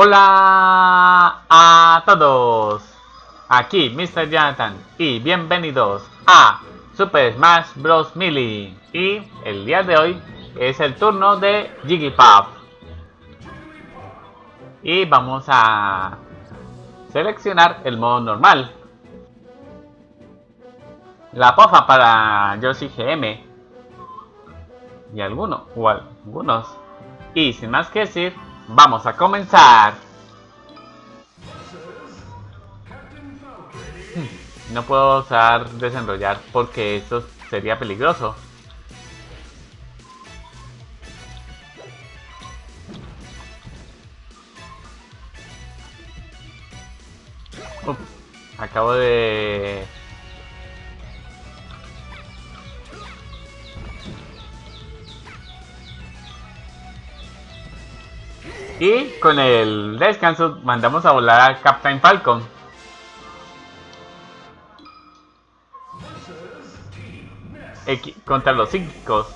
Hola a todos, aquí Mr. Jonathan y bienvenidos a Super Smash Bros. Melee. Y el día de hoy es el turno de Jigglypuff y vamos a seleccionar el modo normal. La pofa para Yoshi GM y algunos o algunos. Y sin más que decir vamos a comenzar. Hmm, no puedo usar desenrollar porque esto sería peligroso. Acabo de Y con el descanso mandamos a volar a Captain Falcon. contra los psíquicos.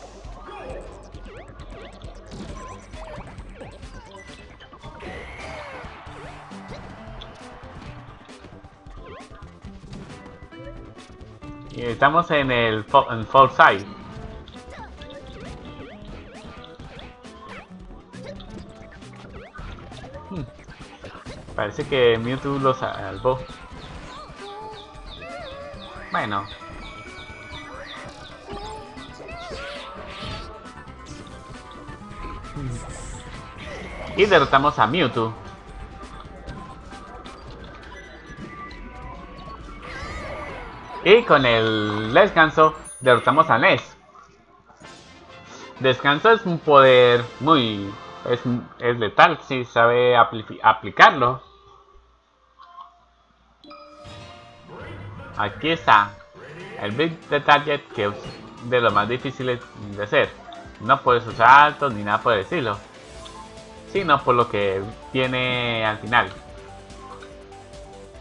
Y estamos en el en Side. Parece que Mewtwo lo salvó. Bueno. Y derrotamos a Mewtwo. Y con el descanso derrotamos a Ness. Descanso es un poder muy... es, es letal si sabe aplicarlo. Aquí está el Big the Target que es de lo más difícil de hacer. No puedes usar altos ni nada por decirlo. Sino por lo que viene al final.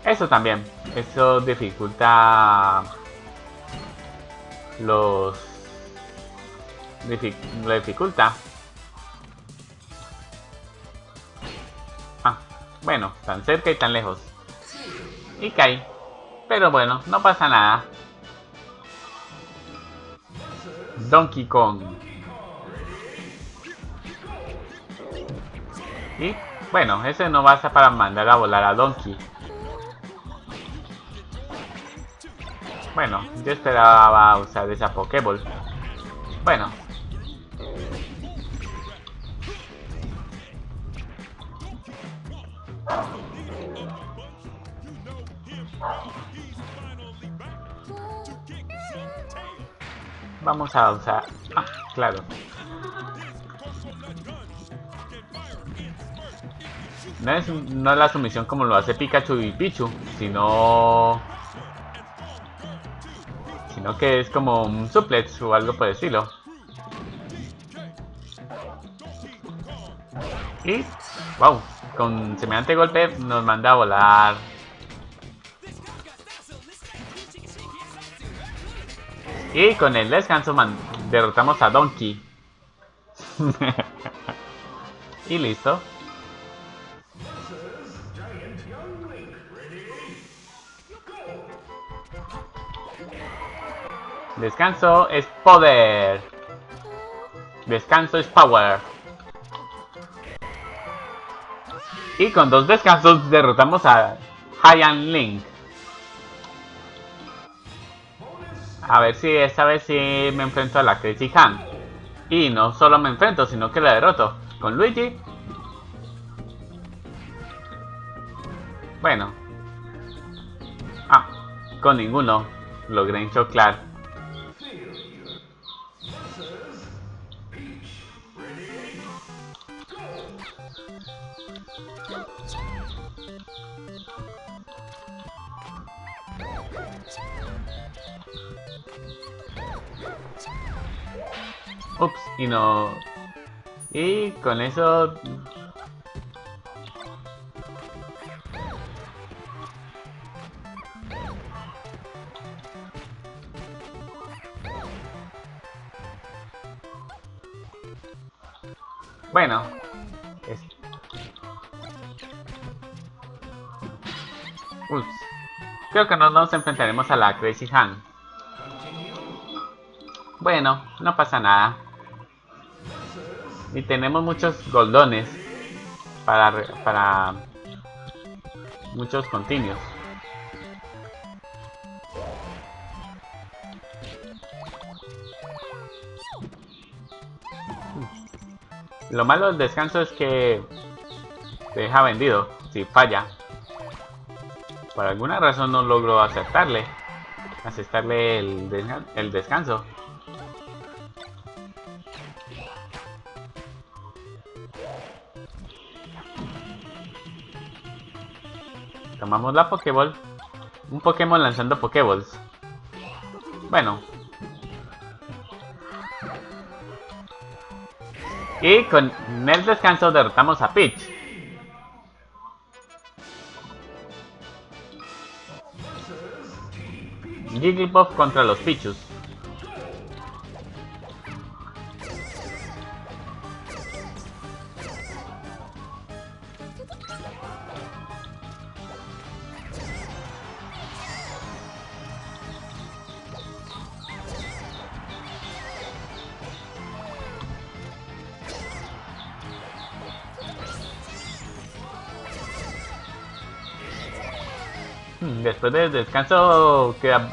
Eso también. Eso dificulta los... lo dificulta. Ah, bueno, tan cerca y tan lejos. Y cae. Pero bueno, no pasa nada. Donkey Kong. Y bueno, ese no basta para mandar a volar a Donkey. Bueno, yo esperaba usar esa Pokéball. Bueno, Vamos a usar... Ah, claro. No es, no es la sumisión como lo hace Pikachu y Pichu, sino... Sino que es como un suplex o algo por decirlo. Y... ¡Wow! Con semejante golpe nos manda a volar Y con el descanso derrotamos a Donkey. y listo. Descanso es poder. Descanso es power. Y con dos descansos derrotamos a Hyan Link. A ver si esta vez sí me enfrento a la Crazy Han. Y no solo me enfrento, sino que la derroto. Con Luigi. Bueno. Ah, con ninguno. Logré enchoclar. Ups, y no... Y con eso... Bueno. Ups. Creo que no nos enfrentaremos a la Crazy Han. Bueno, no pasa nada. Y tenemos muchos goldones para, para muchos continuos. Lo malo del descanso es que te deja vendido si falla. Por alguna razón no logro aceptarle. Aceptarle el descanso. Tomamos la Pokéball. Un Pokémon lanzando Pokéballs. Bueno. Y con el descanso derrotamos a Peach. Jigglypuff contra los Pichus. Después del descanso queda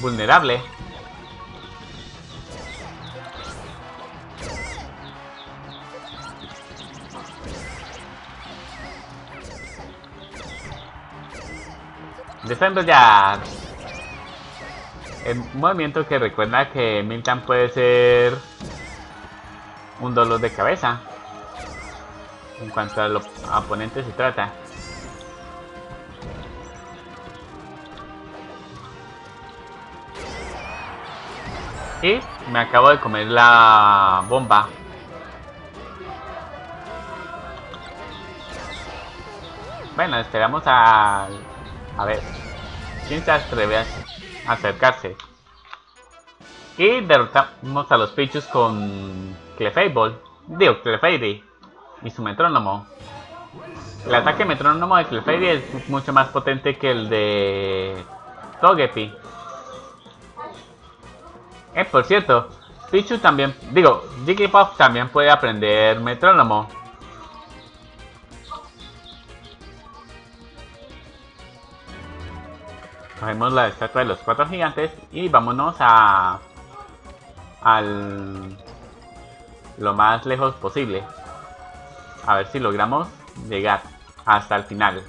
vulnerable. ya El movimiento que recuerda que Milton puede ser un dolor de cabeza en cuanto a los oponentes se trata. Y me acabo de comer la bomba. Bueno, esperamos a... A ver. ¿Quién se atreve a acercarse? Y derrotamos a los Pichus con Clefable. Digo, Clefairy. Y su metrónomo. El ataque metrónomo de Clefairy es mucho más potente que el de Togepi. Eh, por cierto, Pichu también, digo, Jigglypuff también puede aprender metrónomo. Cogemos la estatua de los cuatro gigantes y vámonos a... al... lo más lejos posible. A ver si logramos llegar hasta el final.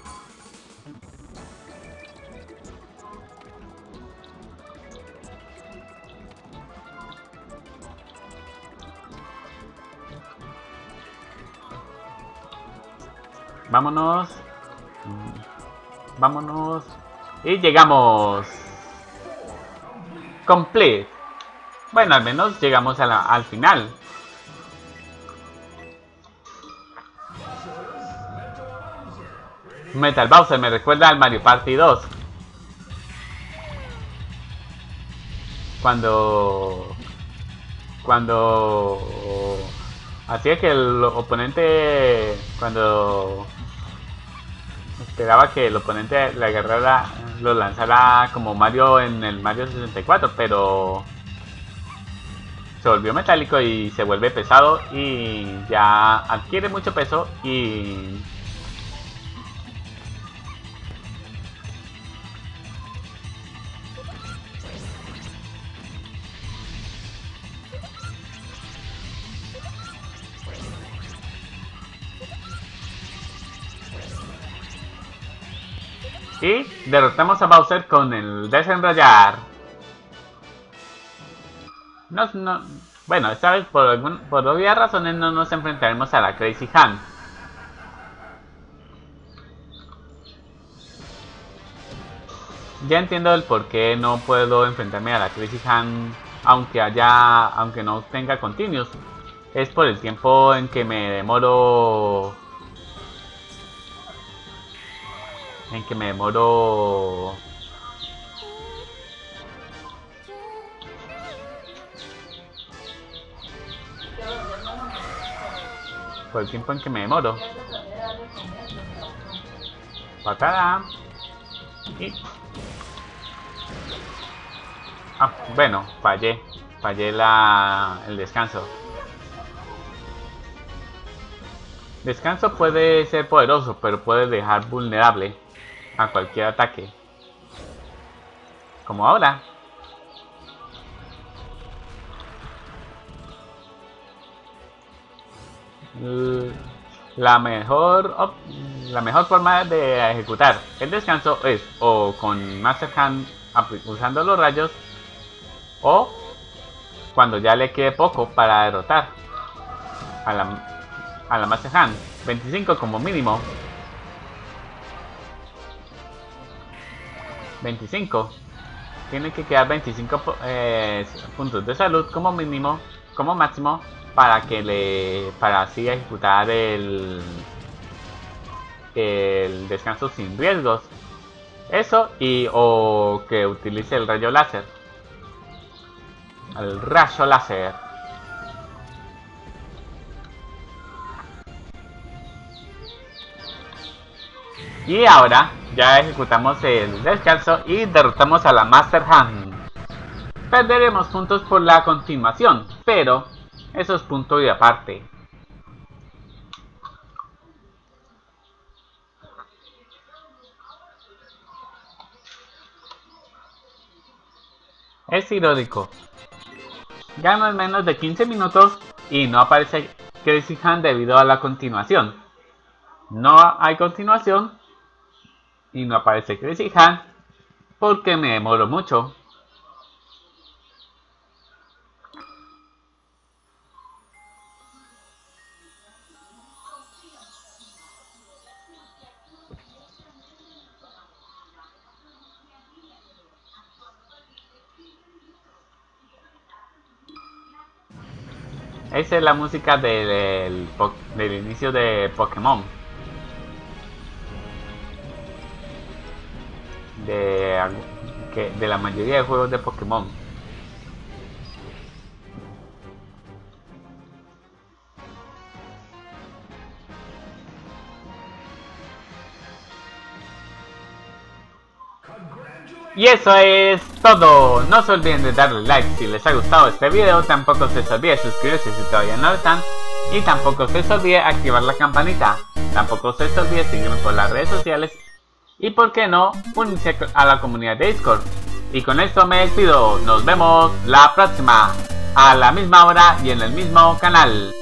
Vámonos. Vámonos. Y llegamos. Complete. Bueno, al menos llegamos al final. Metal Bowser me recuerda al Mario Party 2. Cuando... Cuando... Hacía que el oponente... Cuando esperaba que el oponente la agarrara, lo lanzara como Mario en el Mario 64, pero se volvió metálico y se vuelve pesado y ya adquiere mucho peso y Y derrotamos a Bowser con el desenrollar. No, bueno, esta vez por, por obvias razones no nos enfrentaremos a la Crazy Han. Ya entiendo el por qué no puedo enfrentarme a la Crazy Han aunque haya, aunque no tenga continuos. Es por el tiempo en que me demoro en que me demoro por el tiempo en que me demoro patada Ah, bueno, fallé. Fallé la... el descanso. Descanso puede ser poderoso, pero puede dejar vulnerable a cualquier ataque. Como ahora. La mejor, la mejor forma de ejecutar el descanso es o con Master Hand usando los rayos o cuando ya le quede poco para derrotar a la, a la Master Hand. 25 como mínimo. 25. Tiene que quedar 25 eh, puntos de salud como mínimo, como máximo, para que le, para así ejecutar el, el descanso sin riesgos. Eso y o que utilice el rayo láser. El rayo láser. Y ahora ya ejecutamos el descanso y derrotamos a la Master Hand. Perderemos puntos por la continuación, pero eso es punto y aparte. Es irónico. Gano en menos de 15 minutos y no aparece Crazy Hand debido a la continuación. No hay continuación y no aparece Crazy Hand porque me demoro mucho. Esa es la música del, del inicio de Pokémon. De, que, de la mayoría de juegos de Pokémon. Y eso es todo. No se olviden de darle like si les ha gustado este video. Tampoco se les olvide suscribirse si todavía no lo están. Y tampoco se les olvide activar la campanita. Tampoco se les olvide seguirme por las redes sociales y por qué no unirse a la comunidad de Discord. Y con esto me despido, nos vemos la próxima, a la misma hora y en el mismo canal.